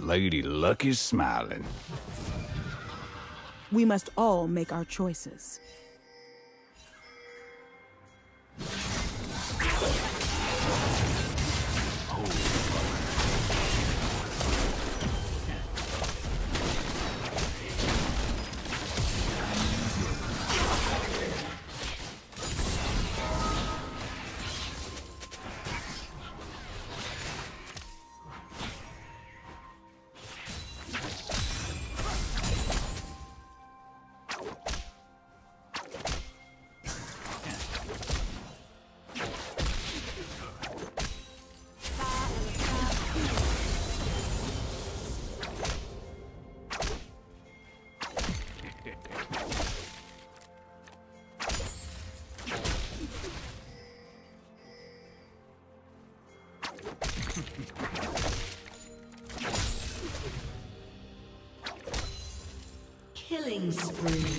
Lady Luck is smiling. We must all make our choices. Killing spree.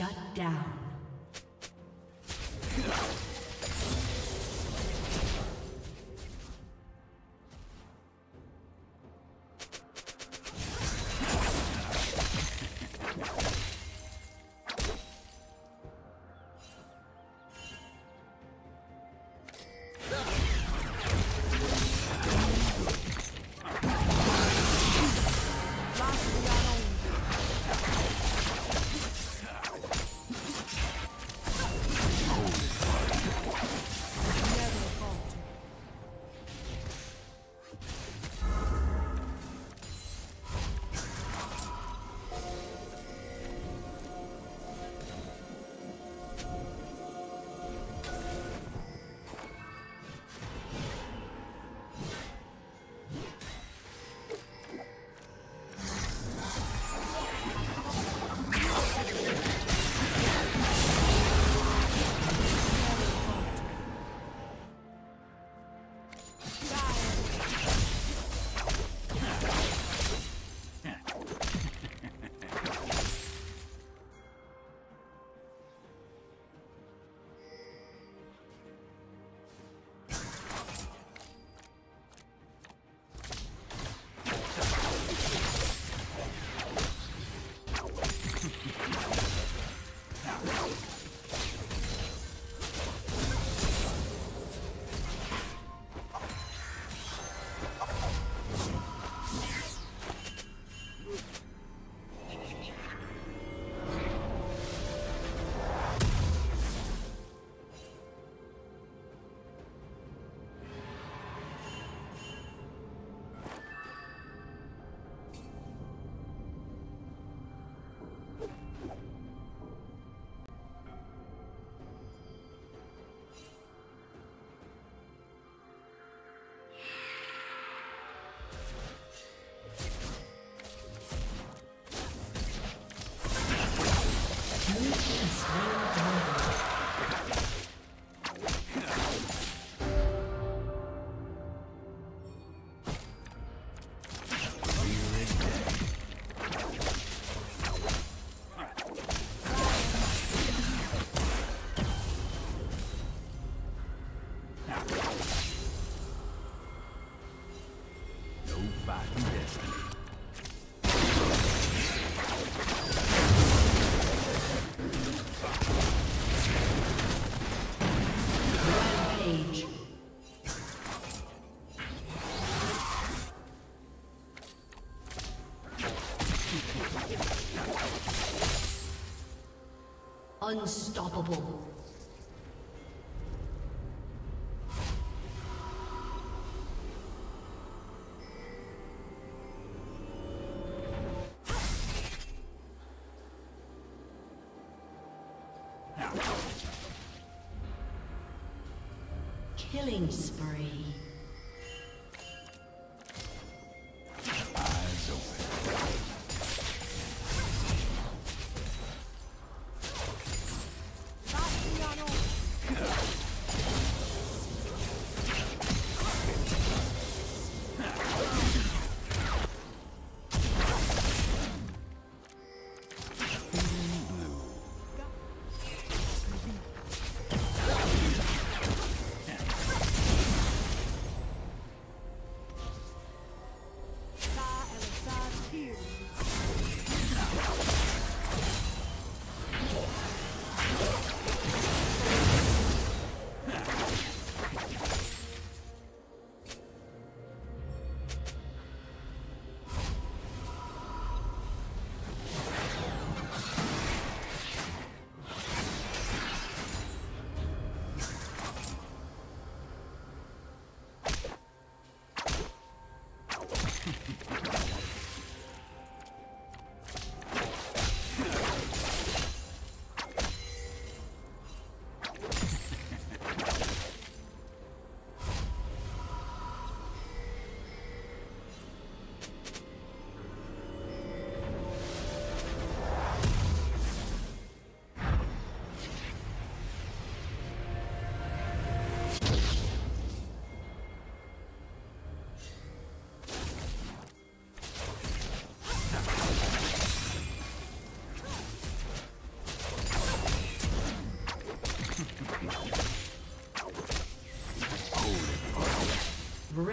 Shut down. Unstoppable.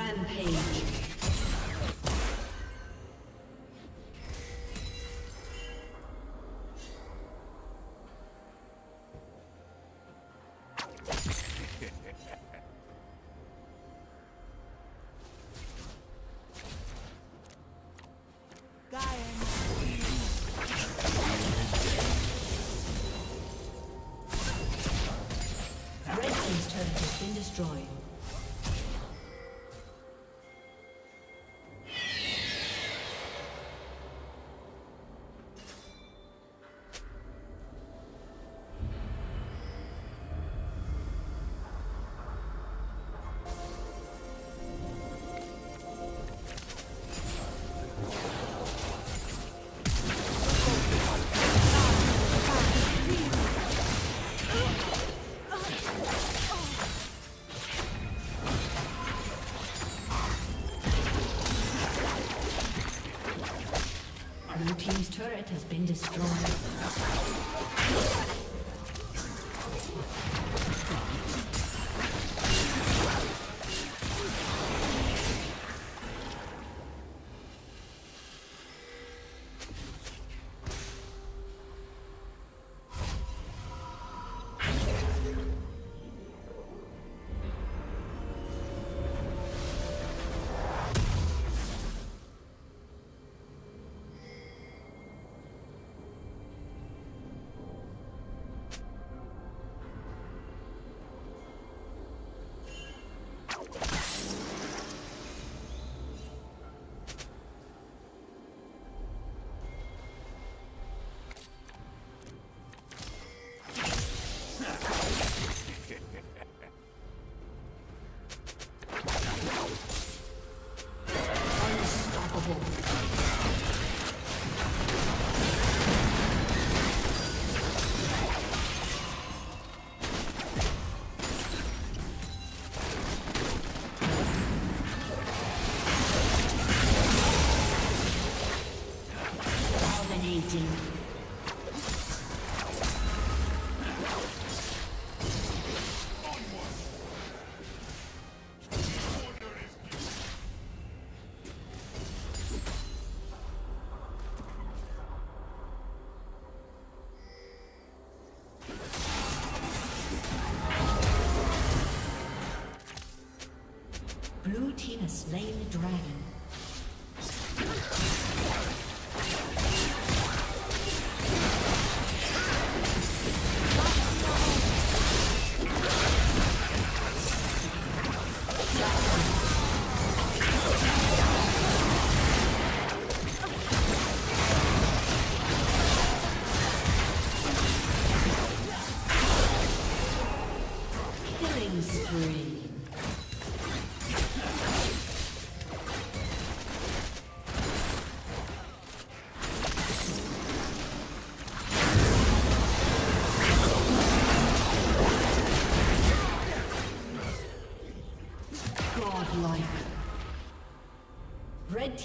Rampage. Been destroyed.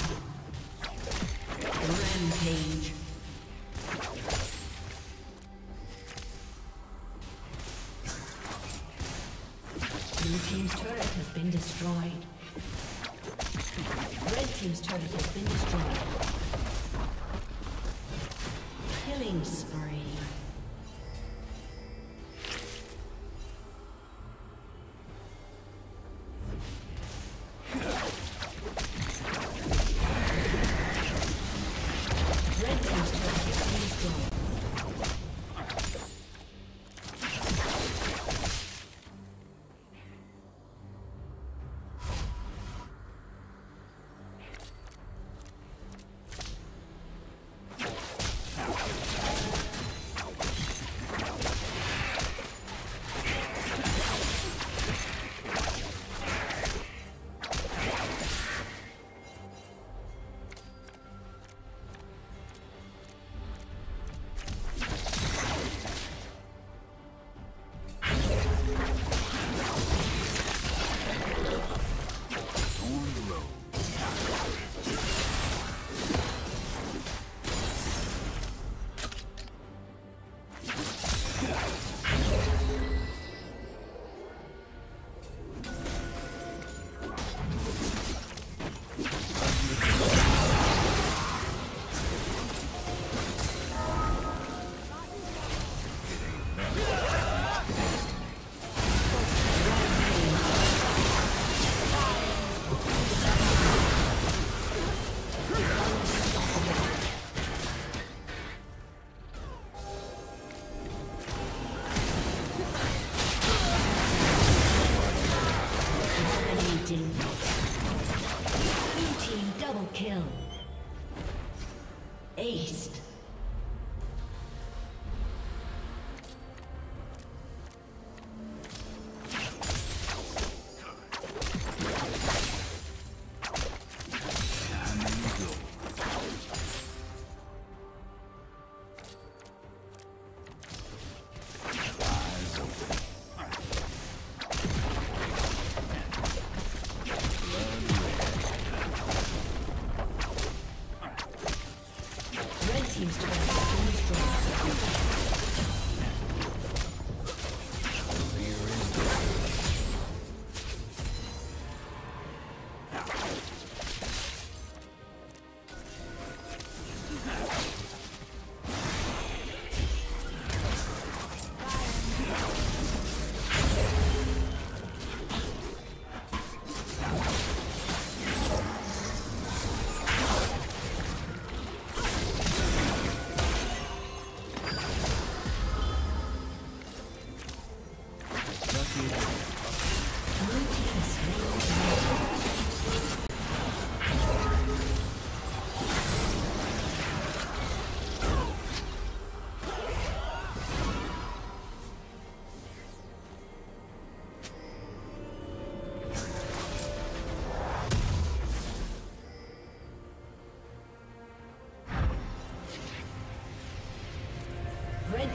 Thank you.